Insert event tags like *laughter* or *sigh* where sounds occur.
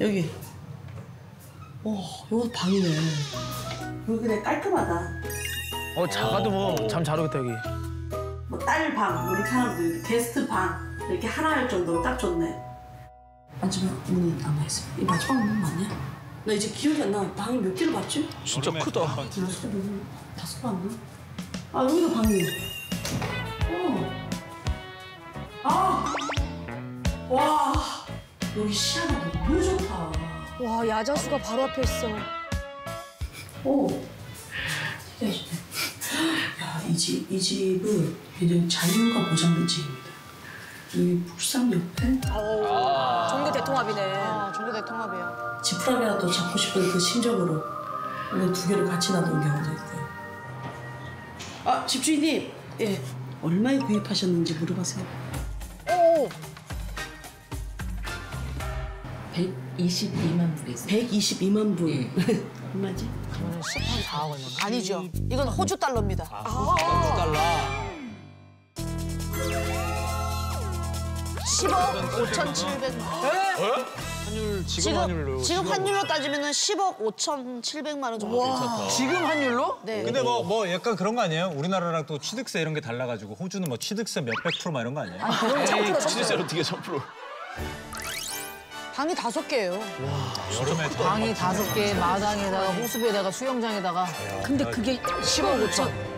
여기. 오, 이거 방이네. 여기 그냥 깔끔하다. 어 작아도 뭐 잠 잘 오겠다 여기. 뭐 딸 방, 우리 사람들 게스트 방 이렇게 하나 할 정도로 딱 좋네. 마지막 문이 남아 있어. 이 마지막 문 맞냐? 나 이제 기억이 안 나. 방이 몇 개를 봤지? 진짜 크다. 개, 다섯 개 봤나? 아 여기도 방이네. 어. 아, 와 여기 시야가. 와 야자수가 바로 앞에 있어. 오, 특이하시네. 야, 이 집, 이 집은 굉장히 자연과 보장된 집입니다. 이 북상 옆에 종교 대통합이네. 아, 종교 대통합이에요. 지푸라기라도 잡고 싶은 그 심정으로 원래 두 개를 같이 놔둔 경우도 있고요. 아, 집주인님, 예, 얼마에 구입하셨는지 물어보세요. 오, 122만 불이 있어요. 122만 불. *laughs* 얼마지? 아니죠. 이건 호주 달러입니다. 달라. 10억 5,700만. 환율 지금, 지금 환율로. 지금 환율로 따지면은 10억 5,700만 원 정도. 지금 환율로? 네. 근데 뭐, 뭐 약간 그런 거 아니에요? 우리나라랑 또 취득세 이런 게 달라가지고 호주는 뭐 취득세 몇백 프로 막 이런 거 아니에요? 취득세로 어떻게 10%? 방이 다섯 개예요. 여름에 방이 다섯 개, 마당에다가 호수비에다가 수영장에다가 근데 그게 10억 5천.